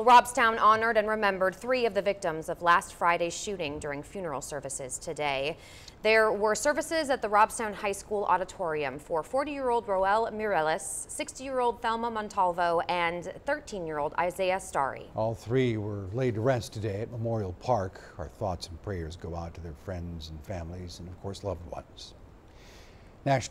Well, Robstown honored and remembered three of the victims of last Friday's shooting during funeral services today. There were services at the Robstown High School auditorium for 40-year-old Roel Mireles, 60-year-old Thelma Montalvo, and 13-year-old Isaiah Starry. All three were laid to rest today at Memorial Park. Our thoughts and prayers go out to their friends and families and, of course, loved ones. National